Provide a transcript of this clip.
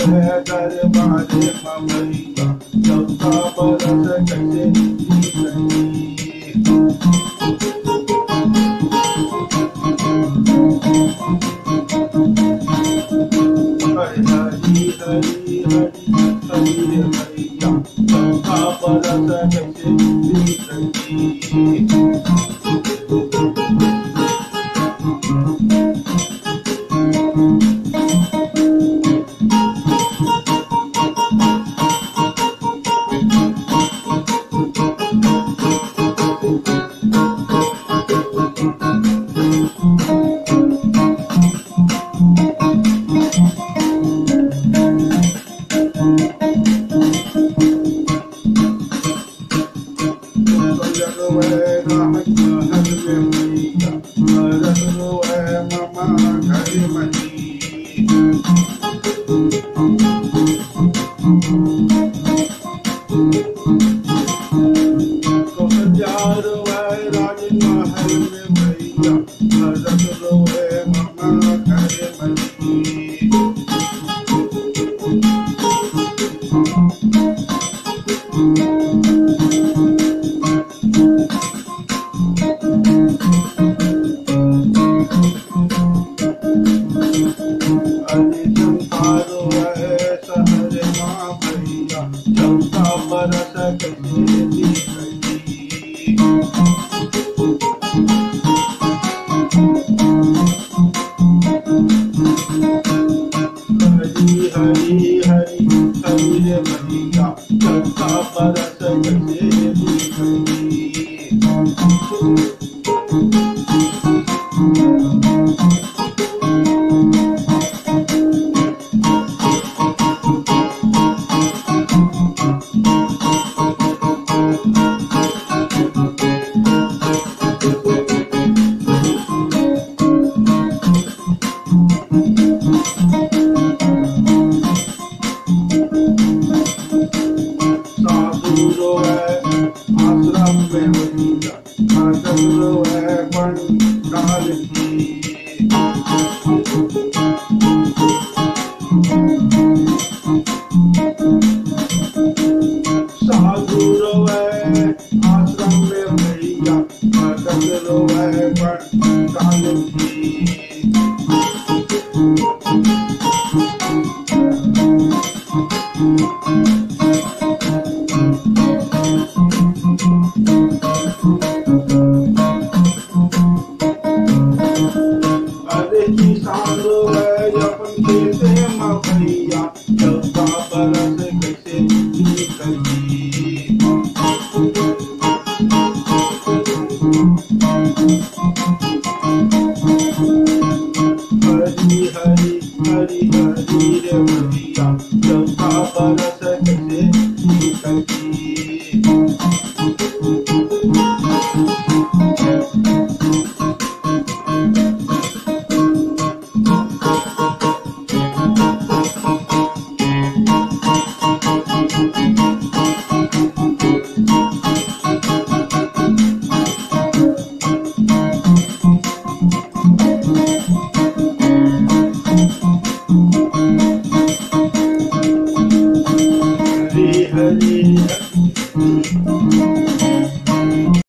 है दरबार ममैया सबका बरस कटे हरि हरि हरि हरि मैया सबका बरस कटे Come giallo hari, kami yang mahiya, kerja pada sejati. गुरो है आश्रम में वजीरा गुरु हाँ, है पंडाल की। साधुरो है आश्रम में वजीरा गुरु हाँ, है पंडाल की।